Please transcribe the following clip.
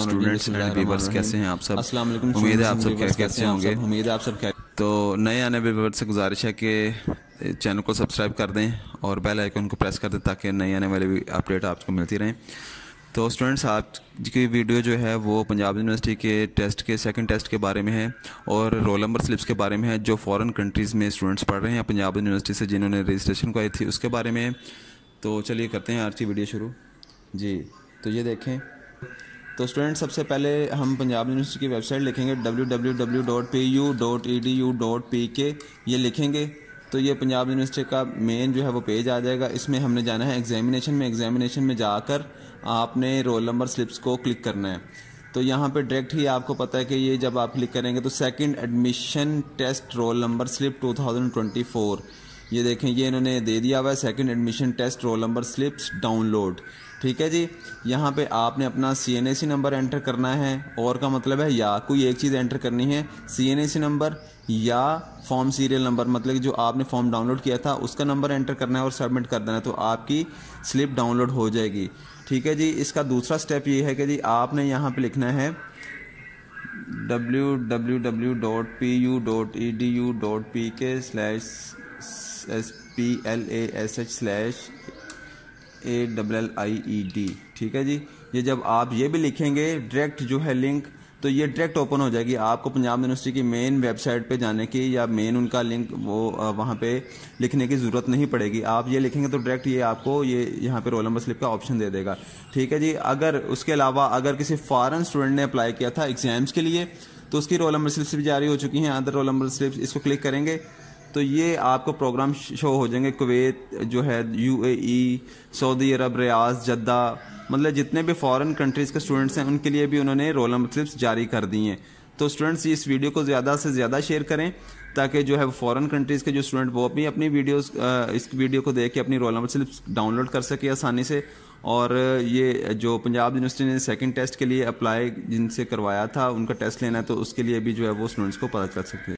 Students and कैसे हैं आप सब। उम्मीद है आप सब स्टूडेंट्स, कैसे होंगे। उम्मीद है आप सब खैर तो नए आने वाले से गुजारिश है कि चैनल को सब्सक्राइब कर दें और बेल आइकन को प्रेस कर दें ताकि नई आने वाली भी अपडेट आपको मिलती रहें। तो स्टूडेंट्स आप की वीडियो जो है वो पंजाब यूनिवर्सिटी के टेस्ट के सेकंड टेस्ट के बारे में है और रोल नंबर स्लिप्स के बारे में है जो फॉरेन कंट्रीज़ में स्टूडेंट्स पढ़ रहे हैं पंजाब यूनिवर्सिटी से जिन्होंने रजिस्ट्रेशन को आई थी उसके बारे में है। तो चलिए करते हैं की वीडियो शुरू। जी तो ये देखें। तो स्टूडेंट सबसे पहले हम पंजाब यूनिवर्सिटी की वेबसाइट लिखेंगे, www.pu.edu.pk ये लिखेंगे तो ये पंजाब यूनिवर्सिटी का मेन जो है वो पेज आ जाएगा। इसमें हमने जाना है एग्जामिनेशन में। एग्जामिनेशन में जाकर आपने रोल नंबर स्लिप्स को क्लिक करना है। तो यहाँ पे डायरेक्ट ही आपको पता है कि ये जब आप क्लिक करेंगे तो second admission test roll number slip 2024 ये देखें, ये इन्होंने दे दिया हुआ है। Second admission test roll number slips download ठीक है जी? यहाँ पे आपने अपना C N A C number enter करना है। और का मतलब है, या कोई एक चीज़ एंटर करनी है। C N A C number या फॉर्म सीरियल नंबर मतलब कि जो आपने फॉर्म डाउनलोड किया था, उसका नंबर एंटर करना है और सबमिट कर देना है तो आपकी स्लिप डाउनलोड हो जाएगी। ठीक है जी? इसका दूसरा स्टेप ये है कि जी, आपने यहाँ पर लिखना है W W W dot P U dot E D U dot P K slash S P L A S H slash A double L I E D ठीक है जी? ये जब आप ये भी लिखेंगे डायरेक्ट जो है लिंक तो ये डायरेक्ट ओपन हो जाएगी आपको पंजाब यूनिवर्सिटी की मेन वेबसाइट पे जाने की या मेन उनका लिंक वो वहाँ पे लिखने की ज़रूरत नहीं पड़ेगी। आप ये लिखेंगे तो डायरेक्ट ये आपको ये यहाँ पे रोल नंबर स्लिप का ऑप्शन दे देगा। ठीक है जी? अगर उसके अलावा अगर किसी फॉरन स्टूडेंट ने अप्लाई किया था एग्ज़ाम्स के लिए तो उसकी रोल नंबर स्लिप्स भी जारी हो चुकी हैं। अदर रोल नंबर स्लिप्स इसको क्लिक करेंगे। तो ये आपको प्रोग्राम शो हो जाएँगे। कुवैत जो है UAE Saudi Arab Riyadh Jeddah मतलब जितने भी फॉरेन कंट्रीज़ के स्टूडेंट्स हैं, उनके लिए भी उन्होंने रोल नंबर स्लिप्स जारी कर दी हैं। तो स्टूडेंट्स इस वीडियो को ज़्यादा से ज़्यादा शेयर करें, ताकि जो है फॉरेन कंट्रीज़ के जो स्टूडेंट वो अपनी अपनी वीडियोस इस वीडियो को देख के अपनी रोल नंबर स्लिप्स डाउनलोड कर सके आसानी से। और ये जो पंजाब यूनिवर्सिटी ने सेकंड टेस्ट के लिए अप्लाई जिनसे करवाया था, उनका टेस्ट लेना है तो उसके लिए भी जो है वो स्टूडेंट्स को पता चल सकते